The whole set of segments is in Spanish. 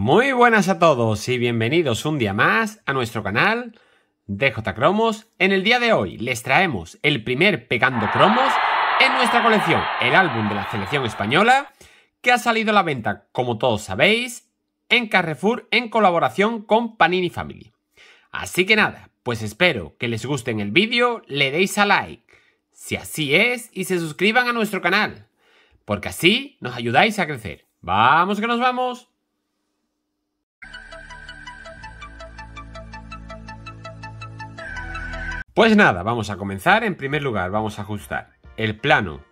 Muy buenas a todos y bienvenidos un día más a nuestro canal DJ Cromos. En el día de hoy les traemos el primer Pegando Cromos en nuestra colección, el álbum de la selección española, que ha salido a la venta, como todos sabéis, en Carrefour en colaboración con Panini Family. Así que nada, pues espero que les guste en el vídeo, le deis a like, si así es, y se suscriban a nuestro canal, porque así nos ayudáis a crecer. ¡Vamos que nos vamos! Pues nada, vamos a comenzar. En primer lugar, vamos a ajustar el plano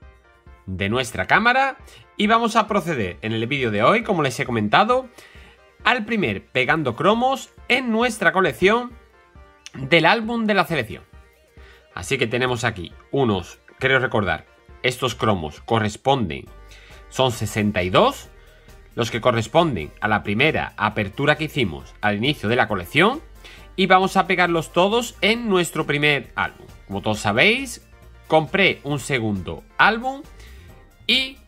de nuestra cámara y vamos a proceder en el vídeo de hoy, como les he comentado, al primer pegando cromos en nuestra colección del álbum de la selección. Así que tenemos aquí unos, creo recordar, estos cromos corresponden, son 62, los que corresponden a la primera apertura que hicimos al inicio de la colección y vamos a pegarlos todos en nuestro primer álbum. Como todos sabéis, compré un segundo álbum y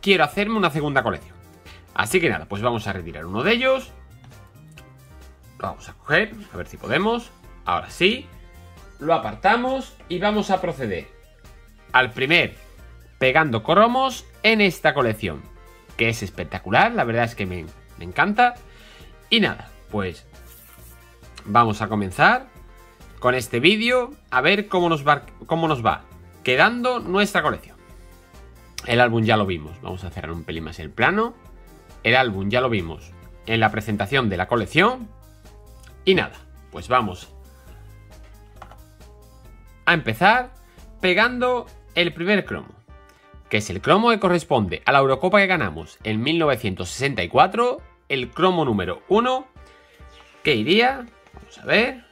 quiero hacerme una segunda colección. Así que nada, pues vamos a retirar uno de ellos. Lo vamos a coger, a ver si podemos. Ahora sí. Lo apartamos y vamos a proceder al primer pegando cromos en esta colección. Que es espectacular, la verdad es que me, me encanta. Y nada, pues vamos a comenzar con este vídeo a ver cómo nos, va, cómo nos va quedando nuestra colección. El álbum ya lo vimos, vamos a cerrar un pelín más el plano. El álbum ya lo vimos en la presentación de la colección. Y nada, pues vamos a empezar pegando el primer cromo, que es el cromo que corresponde a la Eurocopa que ganamos en 1964, el cromo número 1, que iría Vamos a ver.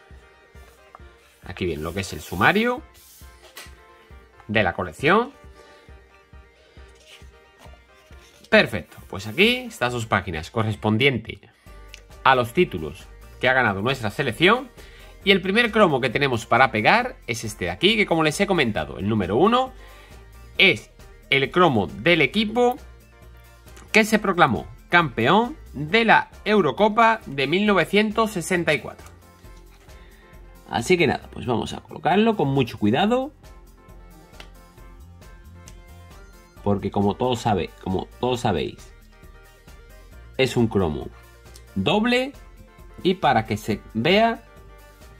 Aquí viene lo que es el sumario de la colección. Perfecto, pues aquí estas dos páginas correspondientes a los títulos que ha ganado nuestra selección. Y el primer cromo que tenemos para pegar es este de aquí, que como les he comentado, el número uno es el cromo del equipo que se proclamó campeón de la Eurocopa de 1964. Así que nada, pues vamos a colocarlo con mucho cuidado. Porque como todos, sabe, como todos sabéis, es un cromo doble. Y para que se vea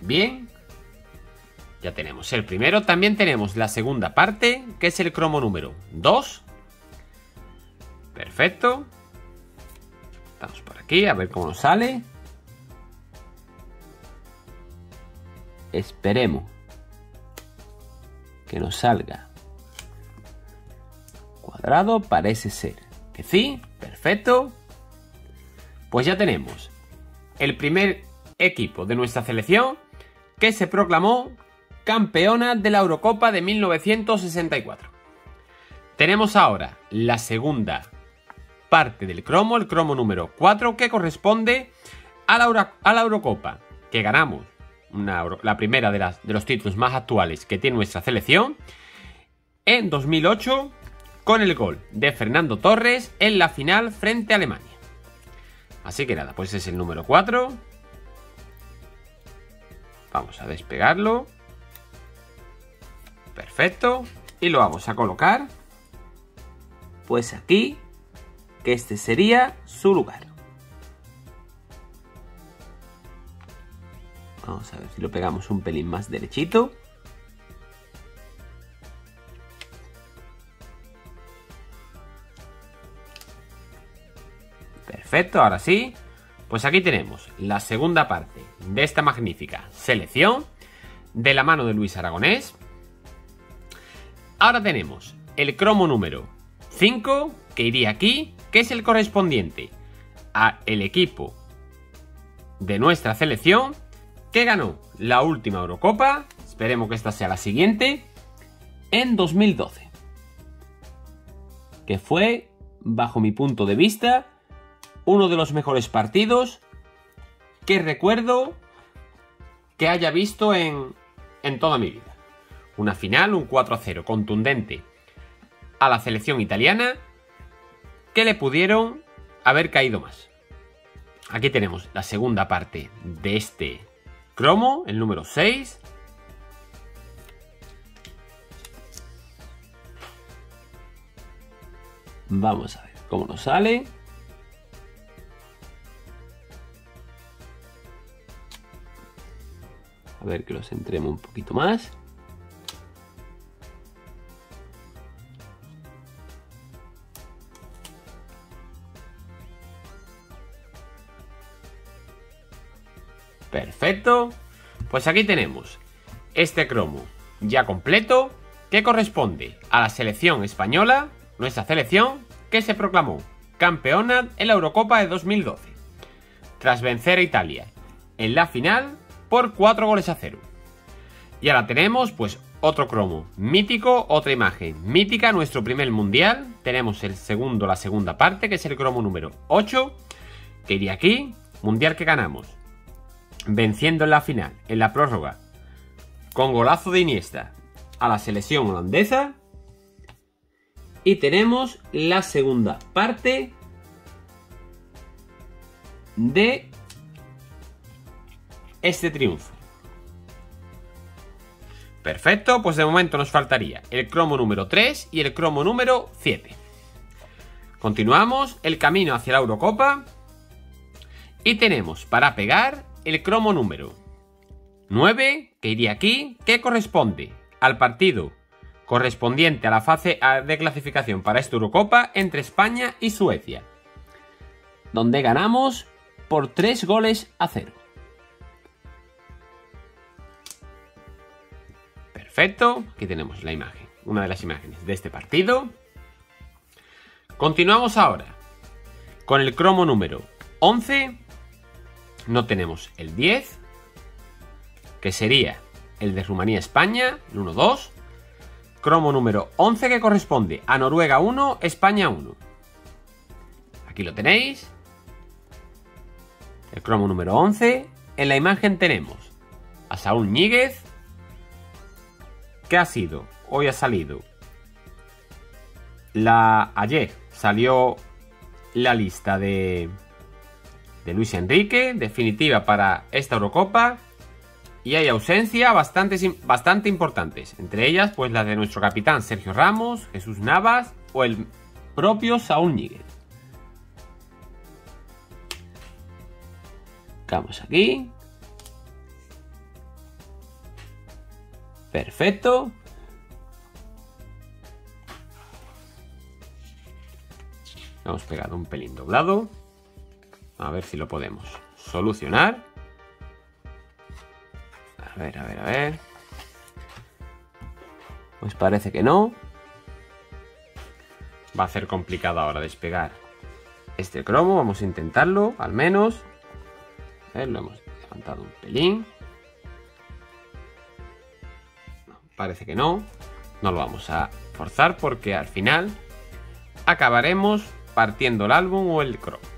bien, ya tenemos el primero. También tenemos la segunda parte, que es el cromo número 2. Perfecto. Estamos por aquí, a ver cómo nos sale. Esperemos que nos salga cuadrado. Parece ser que sí. Perfecto. Pues ya tenemos el primer equipo de nuestra selección que se proclamó campeona de la Eurocopa de 1964. Tenemos ahora la segunda parte del cromo, el cromo número 4, que corresponde a la, Eurocopa que ganamos la primera de los títulos más actuales que tiene nuestra selección, en 2008 con el gol de Fernando Torres en la final frente a Alemania. Así que nada, pues es el número 4. Vamos a despegarlo. Perfecto. Y lo vamos a colocar. Pues aquí, que este sería su lugar. Vamos a ver si lo pegamos un pelín más derechito. Perfecto, ahora sí. Pues aquí tenemos la segunda parte de esta magnífica selección de la mano de Luis Aragonés. Ahora tenemos el cromo número 5 que iría aquí, que es el correspondiente a el equipo de nuestra selección que ganó la última Eurocopa, esperemos que esta sea la siguiente, en 2012. Que fue, bajo mi punto de vista, uno de los mejores partidos que recuerdo que haya visto en, en toda mi vida. Una final, un 4-0 contundente a la selección italiana que le pudieron haber caído más. aquí tenemos la segunda parte de este cromo, el número 6. Vamos a ver cómo nos sale. A ver que lo centremos un poquito más. Perfecto. Pues aquí tenemos este cromo ya completo que corresponde a la selección española, nuestra selección, que se proclamó campeona en la Eurocopa de 2012, tras vencer a Italia en la final por 4 goles a 0. Y ahora tenemos pues otro cromo mítico, otra imagen mítica, nuestro primer mundial. Tenemos el segundo, la segunda parte, que es el cromo número 8, que iría aquí, mundial que ganamos venciendo en la final, en la prórroga, con golazo de Iniesta a la selección holandesa. Y tenemos la segunda parte de este triunfo. Perfecto, pues de momento nos faltaría el cromo número 3 y el cromo número 7. Continuamos el camino hacia la Eurocopa y tenemos para pegar el cromo número 9, que iría aquí, que corresponde al partido correspondiente a la fase de clasificación para esta Eurocopa entre España y Suecia, donde ganamos por 3 goles a 0. Perfecto, aquí tenemos la imagen, una de las imágenes de este partido. Continuamos ahora con el cromo número 11, no tenemos el 10, que sería el de Rumanía-España, el 1-2. Cromo número 11 que corresponde a Noruega 1, España 1. Aquí lo tenéis. El cromo número 11. En la imagen tenemos a Saúl Ñíguez. ¿Qué ha sido? Hoy ha salido. La ayer salió la lista de de Luis Enrique, definitiva para esta Eurocopa. Y hay ausencia bastante, bastante importantes, entre ellas pues las de nuestro capitán Sergio Ramos, Jesús Navas o el propio Saúl Níguez. Vamos aquí. Perfecto. Hemos pegado un pelín doblado. A ver si lo podemos solucionar. A ver, a ver, a ver. Pues parece que no. Va a ser complicado ahora despegar este cromo. Vamos a intentarlo, al menos. A ver, lo hemos levantado un pelín. parece que no. No lo vamos a forzar porque al final acabaremos partiendo el álbum o el cromo.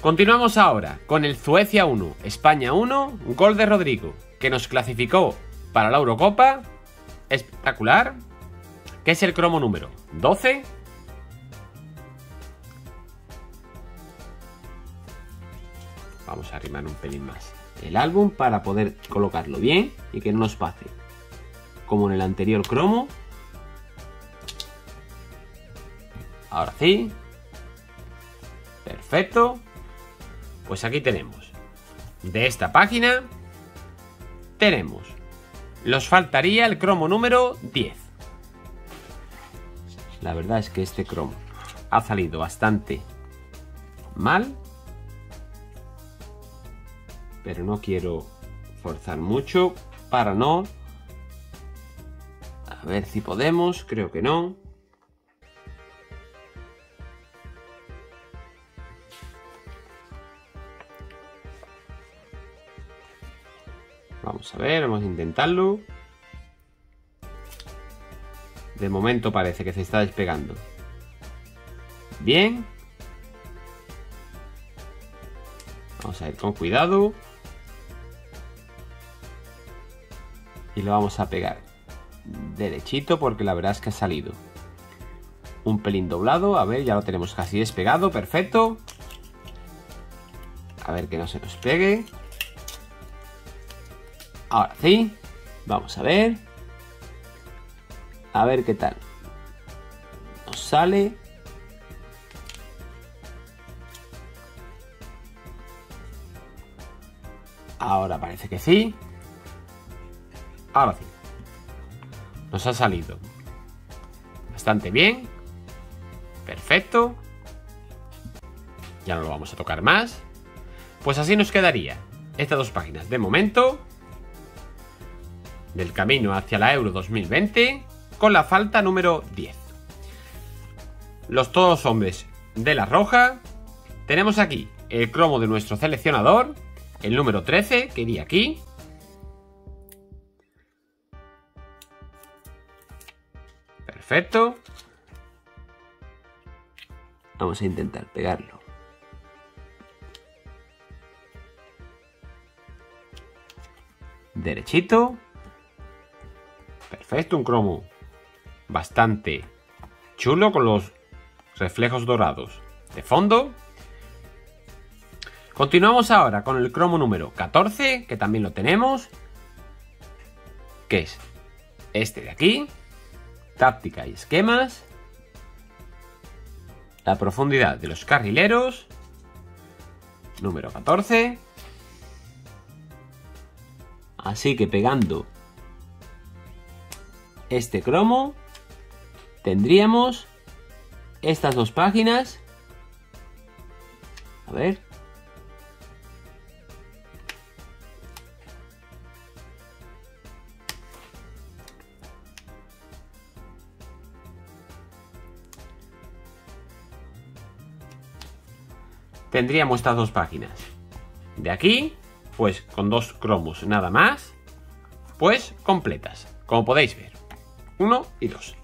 Continuamos ahora con el Suecia 1, España 1, gol de Rodrigo, que nos clasificó para la Eurocopa. Espectacular. Que es el cromo número 12. Vamos a arrimar un pelín más el álbum para poder colocarlo bien y que no nos pase como en el anterior cromo. Ahora sí. Perfecto. Pues aquí tenemos. De esta página tenemos. Nos faltaría el cromo número 10. La verdad es que este cromo ha salido bastante mal. Pero no quiero forzar mucho para no... A ver si podemos, creo que no. Vamos a ver, vamos a intentarlo. De momento parece que se está despegando. Bien. Vamos a ir con cuidado. Y lo vamos a pegar derechito porque la verdad es que ha salido un pelín doblado. A ver, ya lo tenemos casi despegado. Perfecto. A ver que no se nos pegue. Ahora sí. Vamos a ver. A ver qué tal. Nos sale. Ahora parece que sí. Ahora sí. Nos ha salido. Bastante bien. Perfecto. Ya no lo vamos a tocar más. Pues así nos quedaría estas dos páginas de momento del camino hacia la Euro 2020 con la falta número 10. Los todos hombres de la roja. Tenemos aquí el cromo de nuestro seleccionador, el número 13 que iría aquí. Perfecto. Vamos a intentar pegarlo. Derechito. Perfecto, un cromo bastante chulo con los reflejos dorados de fondo. Continuamos ahora con el cromo número 14, que también lo tenemos, que es este de aquí, táctica y esquemas, la profundidad de los carrileros, número 14. Así que pegando este cromo tendríamos estas dos páginas. A ver. Tendríamos estas dos páginas. De aquí, pues con dos cromos nada más, pues completas, como podéis ver. Uno y dos.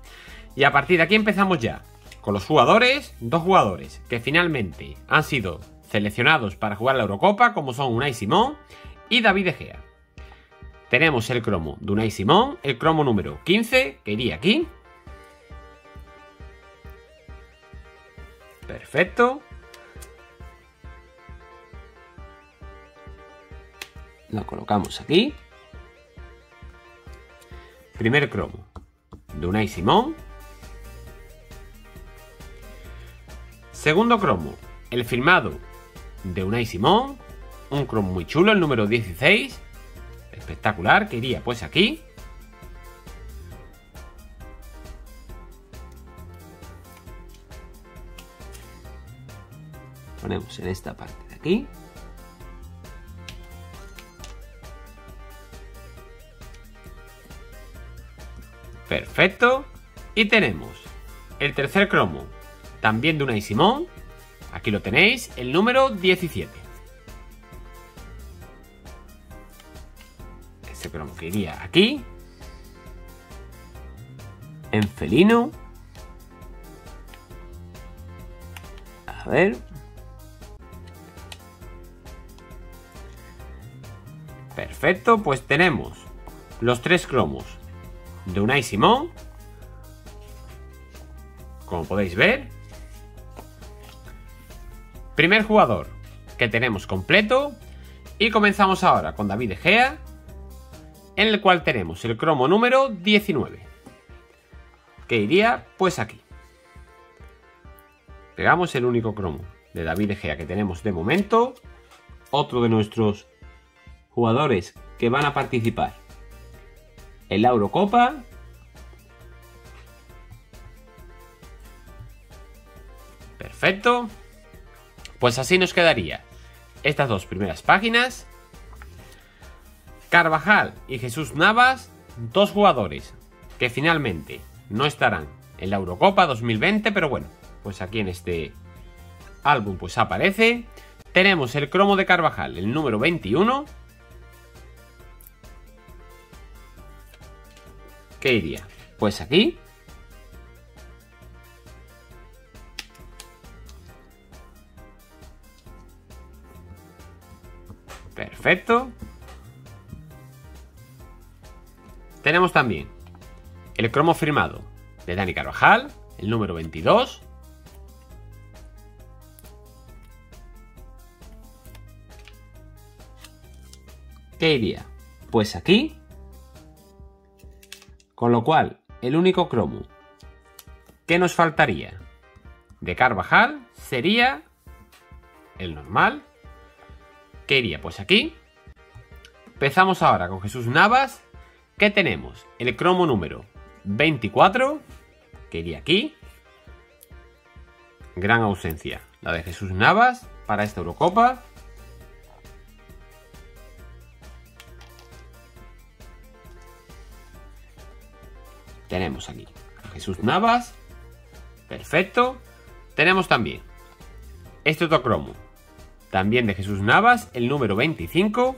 Y a partir de aquí empezamos ya con los jugadores, dos jugadores que finalmente han sido seleccionados para jugar la Eurocopa, como son Unai Simón y David Egea. Tenemos el cromo de Unai Simón, el cromo número 15, que iría aquí. Perfecto. Lo colocamos aquí. Primer cromo de Unai Simón. Segundo cromo, el firmado de Unai Simón. Un cromo muy chulo, el número 16. Espectacular, que iría pues aquí. Ponemos en esta parte de aquí. Perfecto. Y tenemos el tercer cromo, también de una Simón. Aquí lo tenéis, el número 17. Ese cromo que iría aquí. En felino. A ver. Perfecto, pues tenemos los tres cromos de Unai Simón. Como podéis ver. Primer jugador que tenemos completo. Y comenzamos ahora con David Egea. En el cual tenemos el cromo número 19. Que iría pues aquí. Pegamos el único cromo de David Egea que tenemos de momento. Otro de nuestros jugadores que van a participar en la Eurocopa. Perfecto. Pues así nos quedaría estas dos primeras páginas. Carvajal y Jesús Navas, dos jugadores que finalmente no estarán en la Eurocopa 2020, pero bueno, pues aquí en este álbum pues aparece. Tenemos el cromo de Carvajal, el número 21, ¿Qué iría? Pues aquí. Perfecto. Tenemos también el cromo firmado de Dani Carvajal, el número 22. ¿Qué iría? Pues aquí. Con lo cual, el único cromo que nos faltaría de Carvajal sería el normal. ¿Qué iría? Pues aquí. Empezamos ahora con Jesús Navas. ¿Qué tenemos? El cromo número 24, que iría aquí. Gran ausencia, la de Jesús Navas para esta Eurocopa. Tenemos aquí Jesús Navas. Perfecto. Tenemos también este otro cromo. También de Jesús Navas, el número 25.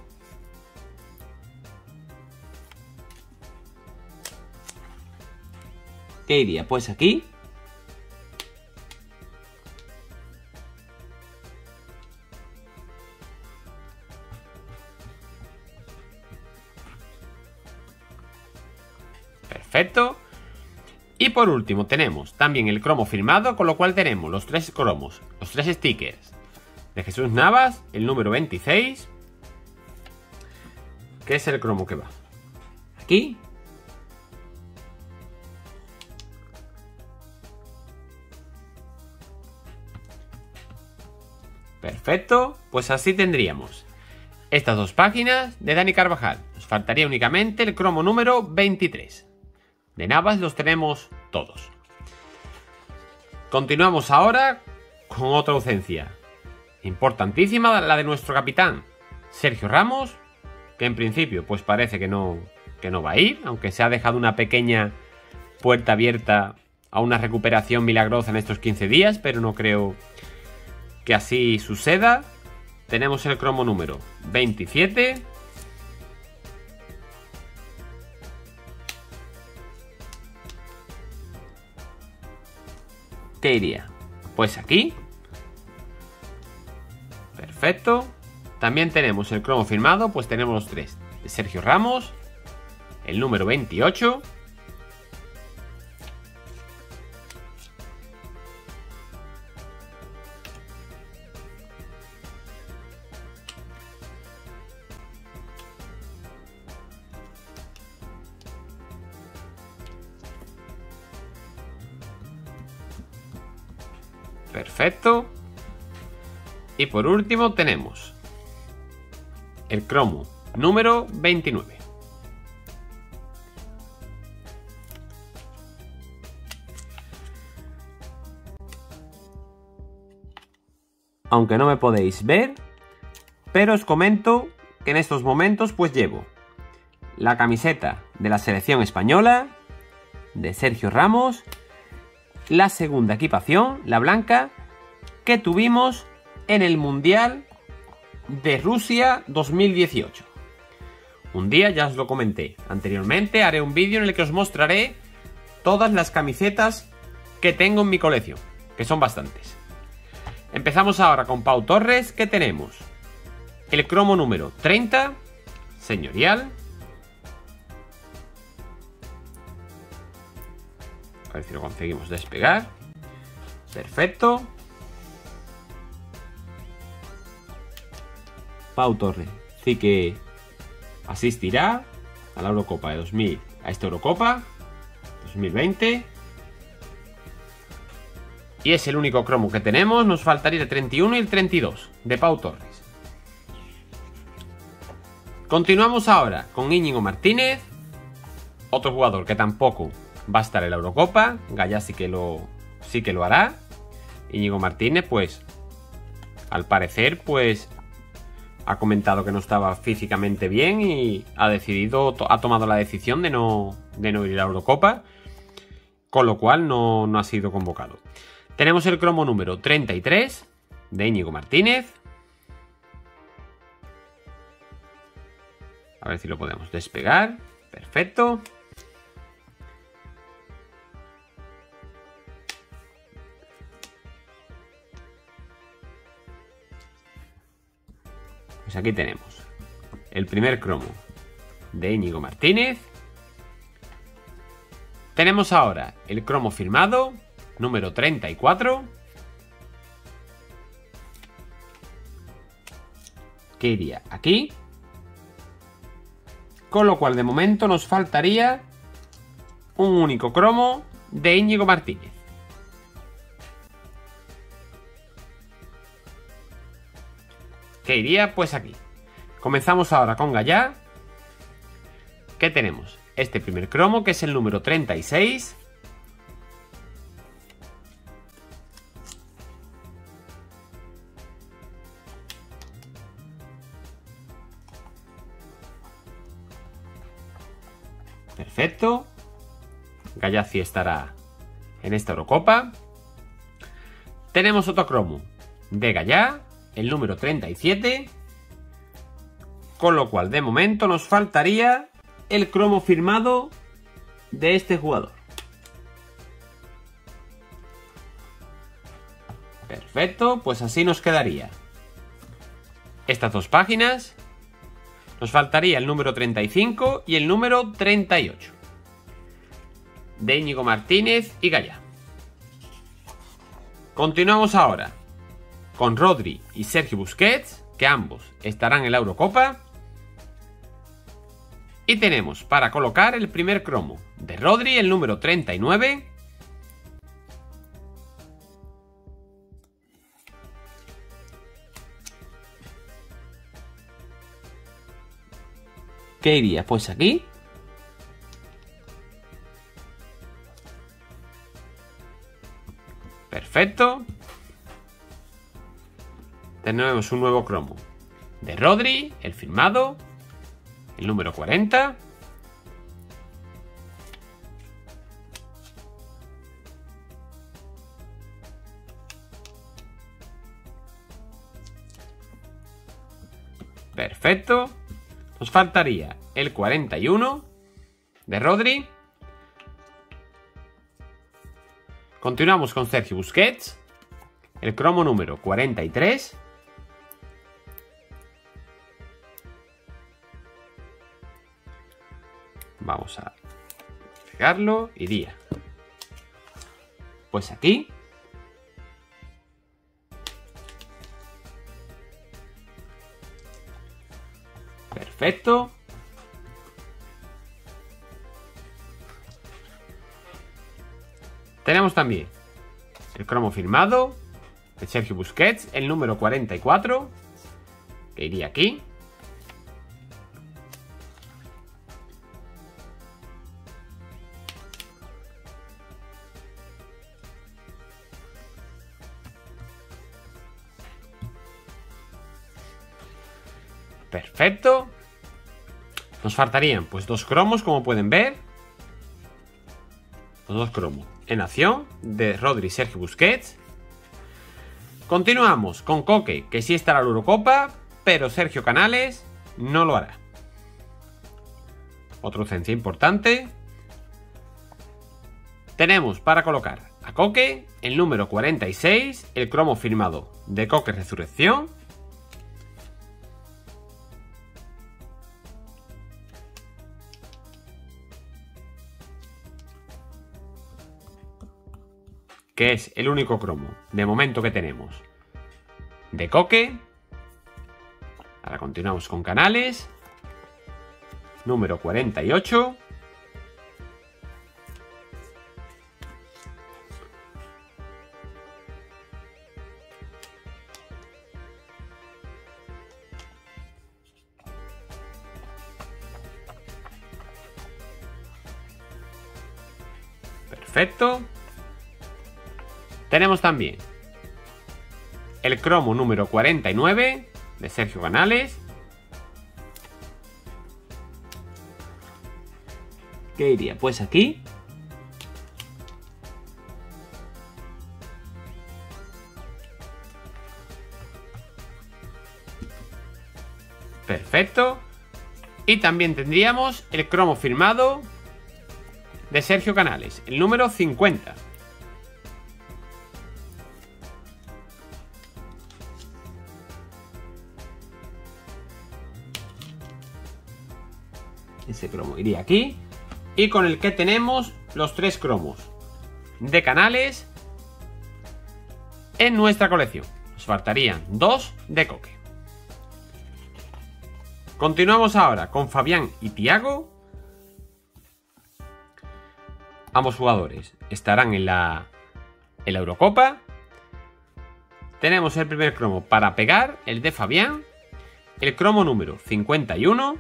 ¿Qué iría? Pues aquí. Perfecto. Y por último tenemos también el cromo firmado, con lo cual tenemos los tres cromos, los tres stickers de Jesús Navas, el número 26, que es el cromo que va aquí. Perfecto, pues así tendríamos estas dos páginas de Dani Carvajal. Nos faltaría únicamente el cromo número 23. De Navas los tenemos todos. Continuamos ahora con otra ausencia. Importantísima la de nuestro capitán, Sergio Ramos, que en principio pues parece que no, que no va a ir, aunque se ha dejado una pequeña puerta abierta a una recuperación milagrosa en estos 15 días, pero no creo que así suceda. Tenemos el cromo número 27 ¿qué iría? Pues aquí. Perfecto. También tenemos el cromo firmado, pues tenemos los tres. Sergio Ramos, el número 28 Y por último tenemos el cromo número 29. Aunque no me podéis ver, pero os comento que en estos momentos pues llevo la camiseta de la selección española de Sergio Ramos la segunda equipación, la blanca, que tuvimos en el Mundial de Rusia 2018. Un día, ya os lo comenté anteriormente, haré un vídeo en el que os mostraré todas las camisetas que tengo en mi colección, que son bastantes. Empezamos ahora con Pau Torres, que tenemos el cromo número 30, señorial, A ver si lo conseguimos despegar. Perfecto. Pau Torre. Sí que asistirá a la Eurocopa de 2000, a esta Eurocopa 2020. Y es el único cromo que tenemos. Nos faltaría el 31 y el 32 de Pau Torres. Continuamos ahora con Íñigo Martínez. Otro jugador que tampoco va a estar en la Eurocopa. Gaya sí que lo, sí que lo hará. Íñigo Martínez, pues, al parecer, pues, ha comentado que no estaba físicamente bien y ha decidido, ha tomado la decisión de no, de no ir a Eurocopa, con lo cual no, no ha sido convocado. Tenemos el cromo número 33 de Íñigo Martínez. A ver si lo podemos despegar. Perfecto. Pues aquí tenemos el primer cromo de Íñigo Martínez. Tenemos ahora el cromo firmado, número 34. Que iría aquí. Con lo cual de momento nos faltaría un único cromo de Íñigo Martínez. ¿Qué iría? Pues aquí. Comenzamos ahora con Gallá. ¿Qué tenemos? Este primer cromo que es el número 36. Perfecto. Gallazzi estará en esta Eurocopa. Tenemos otro cromo de Gallá, el número 37. Con lo cual, de momento, nos faltaría el cromo firmado de este jugador. Perfecto, pues así nos quedaría. Estas dos páginas. Nos faltaría el número 35 y el número 38. De Íñigo Martínez y Gaya. Continuamos ahora con Rodri y Sergio Busquets, que ambos estarán en la Eurocopa. Y tenemos para colocar el primer cromo de Rodri, el número 39. ¿Qué iría? Pues aquí. Perfecto. Tenemos un nuevo cromo de Rodri, el firmado, el número 40. Perfecto. Nos faltaría el 41 de Rodri. Continuamos con Sergio Busquets. El cromo número 43. Vamos a pegarlo. Iría. Pues aquí. Perfecto. Tenemos también el cromo firmado de Sergio Busquets, el número 44, que iría aquí. Perfecto. Nos faltarían pues dos cromos, como pueden ver. Los dos cromos. En acción de Rodri Sergio Busquets. Continuamos con Coque, que sí estará la Eurocopa, pero Sergio Canales no lo hará. Otra ausencia importante. Tenemos para colocar a Coque el número 46, el cromo firmado de Coque Resurrección es el único cromo de momento que tenemos de coque. Ahora continuamos con canales. Número 48. Tenemos también el cromo número 49 de Sergio Canales. ¿Qué iría? Pues aquí. Perfecto. Y también tendríamos el cromo firmado de Sergio Canales, el número 50. Cromo iría aquí. Y con el que tenemos los tres cromos de canales en nuestra colección. Nos faltarían dos de coque. Continuamos ahora con Fabián y Tiago. Ambos jugadores estarán en la, en la Eurocopa. Tenemos el primer cromo para pegar, el de Fabián. El cromo número 51.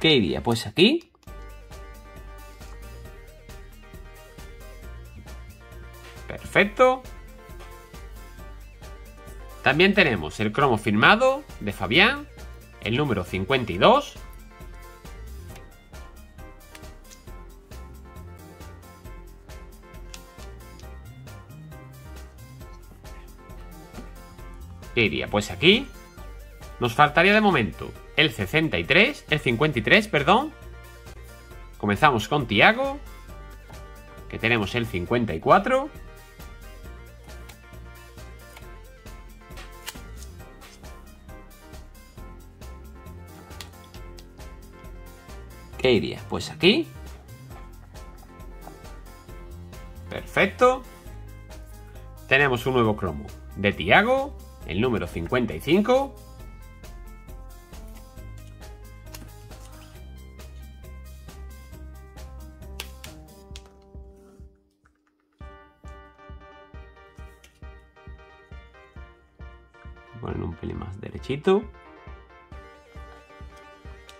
¿Qué iría? Pues aquí. Perfecto. También tenemos el cromo firmado de Fabián, el número 52. ¿Qué iría? Pues aquí nos faltaría de momento el 63, el 53, perdón. Comenzamos con Tiago, que tenemos el 54. ¿Qué iría? Pues aquí. Perfecto. Tenemos un nuevo cromo de Tiago, el número 55. Poner un pelín más derechito.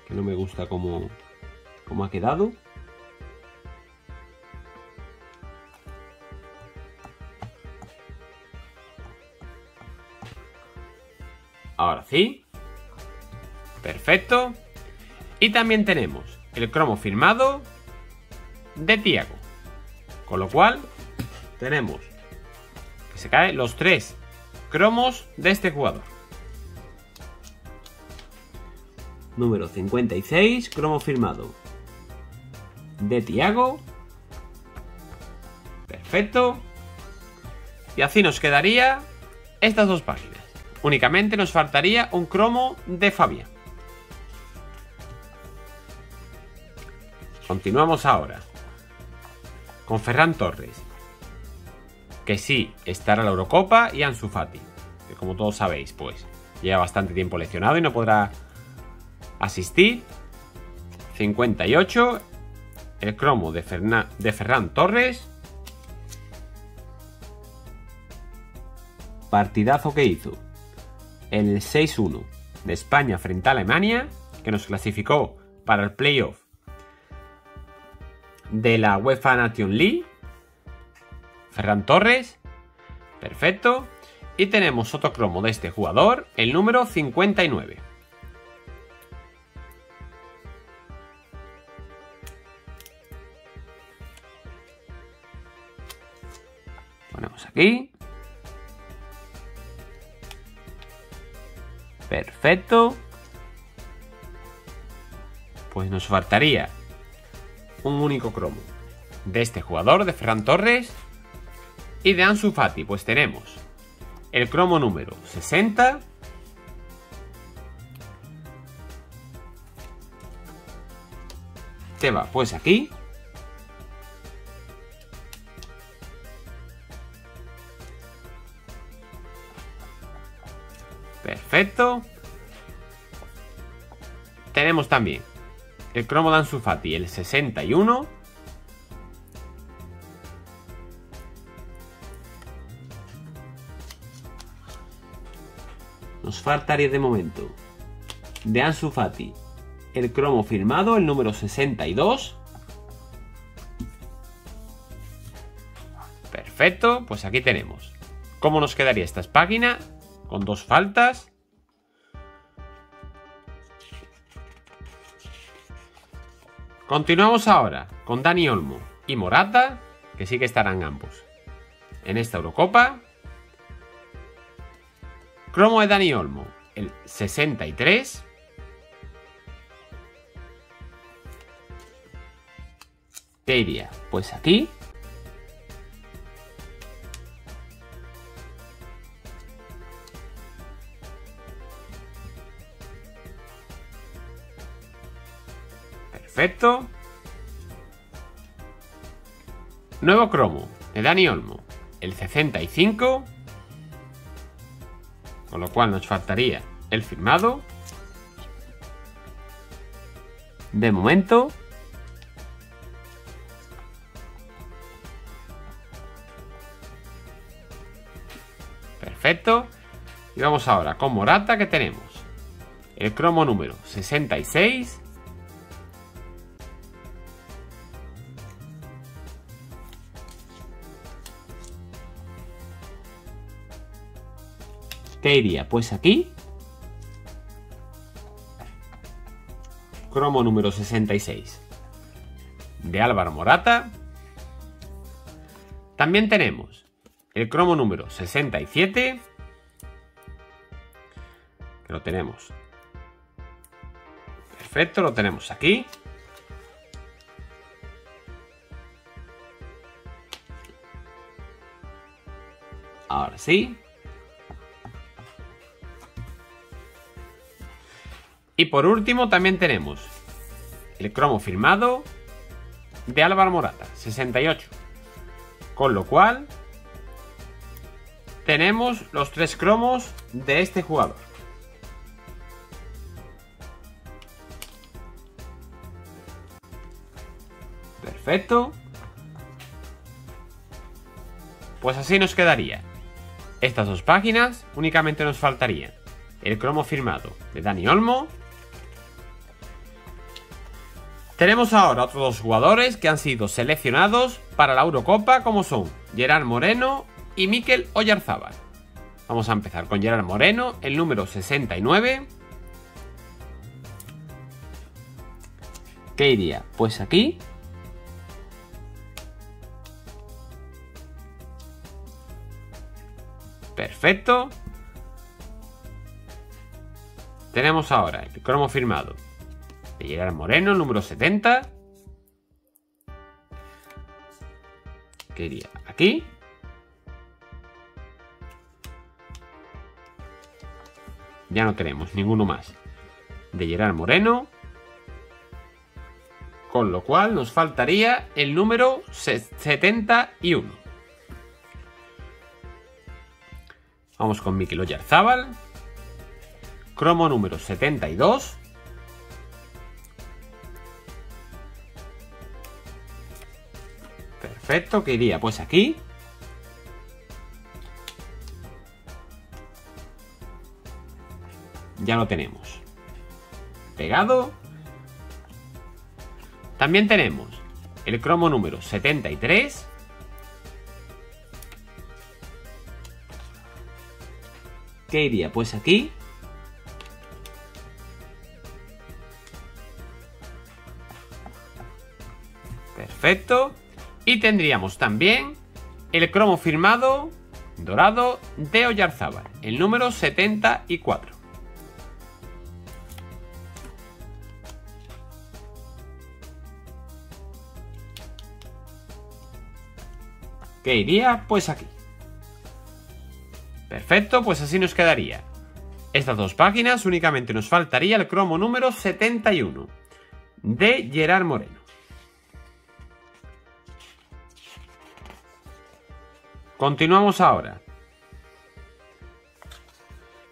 Que no me gusta como cómo ha quedado. Ahora sí. Perfecto. Y también tenemos el cromo firmado de Tiago. Con lo cual, tenemos que se caen los tres cromos de este jugador. Número 56, cromo firmado de Tiago. Perfecto. Y así nos quedaría estas dos páginas. Únicamente nos faltaría un cromo de Fabián. Continuamos ahora con Ferran Torres, que sí estará la Eurocopa, y Ansu Fati, que como todos sabéis, pues lleva bastante tiempo lesionado y no podrá asistir. 58, el cromo de, de Ferran Torres. Partidazo que hizo el 6-1 de España frente a Alemania, que nos clasificó para el playoff de la UEFA Nation League. Ferran Torres. Perfecto. Y tenemos otro cromo de este jugador, el número 59. Ponemos aquí. Perfecto. Pues nos faltaría un único cromo de este jugador, de Ferran Torres y de Ansu Fati. Pues tenemos el cromo número 60. Te va pues aquí. Perfecto. Tenemos también el cromo de Ansu Fati, el 61. Nos faltaría de momento de Ansu Fati el cromo firmado, el número 62. Perfecto, pues aquí tenemos. ¿Cómo nos quedaría esta página? Con dos faltas. Continuamos ahora con Dani Olmo y Morata, que sí que estarán ambos en esta Eurocopa. Cromo de Dani Olmo, el 63. ¿Qué iría? Pues aquí. Perfecto. Nuevo cromo de Dani Olmo. el 65. Con lo cual nos faltaría el firmado. De momento. Perfecto. Y vamos ahora con Morata que tenemos. El cromo número 66. Pues aquí. Cromo número 66. De Álvaro Morata. También tenemos el cromo número 67. Que lo tenemos. Perfecto, lo tenemos aquí. Ahora sí. Y por último también tenemos el cromo firmado de Álvaro Morata, 68. Con lo cual tenemos los tres cromos de este jugador. Perfecto. Pues así nos quedaría. Estas dos páginas únicamente nos faltarían el cromo firmado de Dani Olmo tenemos ahora otros dos jugadores que han sido seleccionados para la Eurocopa como son Gerard Moreno y Mikel Oyarzábal. Vamos a empezar con Gerard Moreno, el número 69. ¿Qué iría? Pues aquí. Perfecto. Tenemos ahora el cromo firmado de Gerard Moreno, número 70. ¿Qué iría? Aquí. Ya no tenemos ninguno más. De Gerard Moreno. Con lo cual nos faltaría el número 71. Vamos con Mikel Oyarzábal. Cromo número 72. Perfecto, ¿qué iría? Pues aquí. Ya lo tenemos. Pegado. También tenemos el cromo número 73. ¿Qué iría? Pues aquí. Perfecto. Y tendríamos también el cromo firmado dorado de Oyarzábal, el número 74. ¿Qué iría? Pues aquí. Perfecto, pues así nos quedaría. Estas dos páginas únicamente nos faltaría el cromo número 71 de Gerard Moreno. Continuamos ahora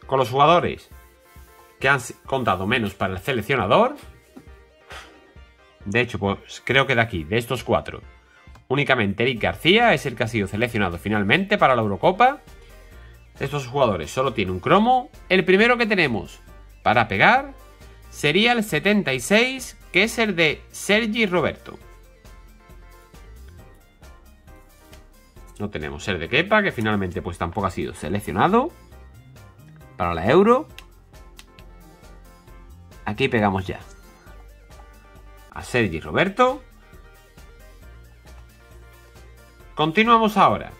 con los jugadores que han contado menos para el seleccionador. De hecho, pues creo que de aquí, de estos cuatro, únicamente Eric García es el que ha sido seleccionado finalmente para la Eurocopa. Estos jugadores solo tienen un cromo. El primero que tenemos para pegar sería el 76, que es el de Sergi Roberto. No tenemos el de Kepa, que finalmente pues tampoco ha sido seleccionado para la Euro. Aquí pegamos ya a Sergi Roberto. Continuamos ahora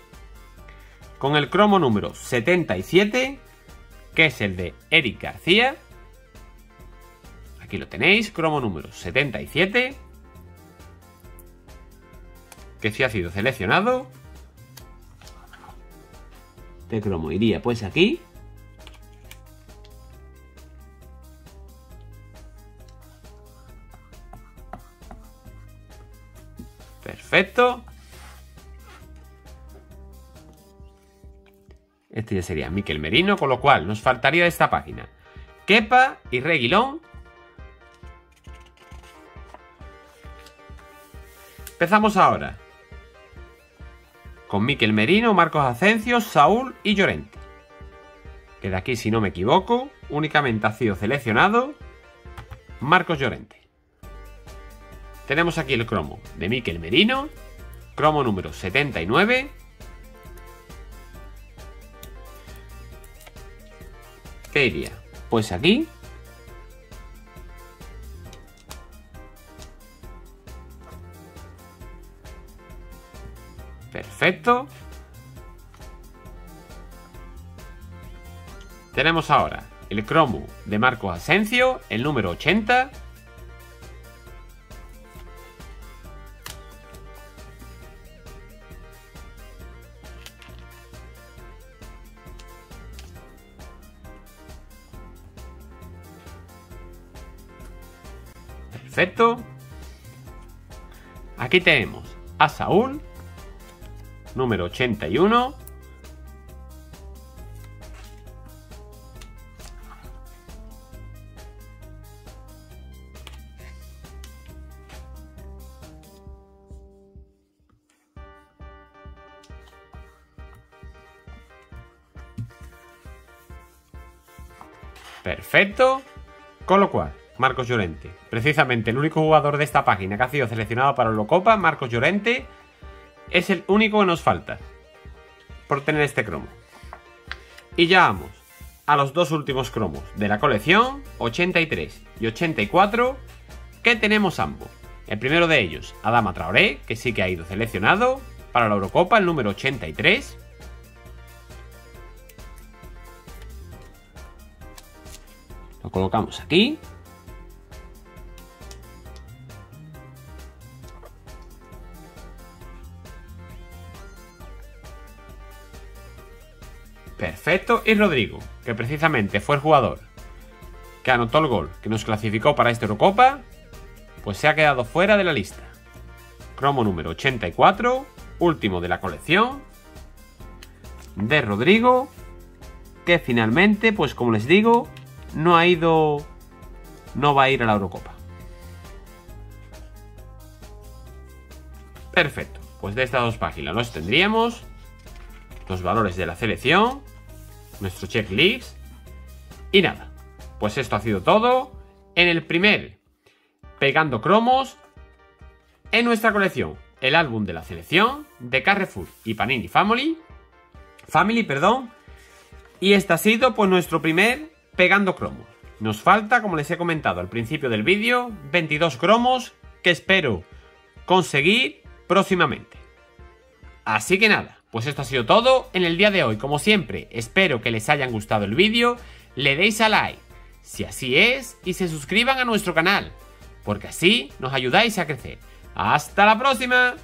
con el cromo número 77, que es el de Eric García. Aquí lo tenéis, cromo número 77, que sí ha sido seleccionado. Este cromo iría pues aquí. Perfecto. Este ya sería Miquel Merino, con lo cual nos faltaría de esta página Kepa y Reguilón. Empezamos ahora con Miquel Merino, Marcos Asensio, Saúl y Llorente. Que de aquí, si no me equivoco, únicamente ha sido seleccionado Marcos Llorente. Tenemos aquí el cromo de Miquel Merino, cromo número 79. ¿Qué iría? Pues aquí. Perfecto. Tenemos ahora el cromo de Marcos Asencio, el número 80. Perfecto. Aquí tenemos a Saúl, número 81. Perfecto. Con lo cual, Marcos Llorente. Precisamente el único jugador de esta página que ha sido seleccionado para Eurocopa, Marcos Llorente, es el único que nos falta por tener este cromo. Y ya vamos a los dos últimos cromos de la colección, 83 y 84, que tenemos ambos. El primero de ellos, Adama Traoré, que sí que ha ido seleccionado para la Eurocopa, el número 83. Lo colocamos aquí. Perfecto. Y Rodrigo, que precisamente fue el jugador que anotó el gol que nos clasificó para esta Eurocopa, pues se ha quedado fuera de la lista. Cromo número 84, último de la colección, de Rodrigo, que finalmente, pues como les digo, no ha ido, no va a ir a la Eurocopa. Perfecto, pues de estas dos páginas los tendríamos los valores de la selección, nuestro checklist. Y nada, pues esto ha sido todo en el primer Pegando Cromos en nuestra colección. El álbum de la selección de Carrefour y Panini Family. Family, perdón. Y este ha sido pues nuestro primer Pegando Cromos. Nos falta, como les he comentado al principio del vídeo, 22 cromos que espero conseguir próximamente. Así que nada, pues esto ha sido todo en el día de hoy. Como siempre, espero que les haya gustado el vídeo, le deis a like, si así es, y se suscriban a nuestro canal, porque así nos ayudáis a crecer. ¡Hasta la próxima!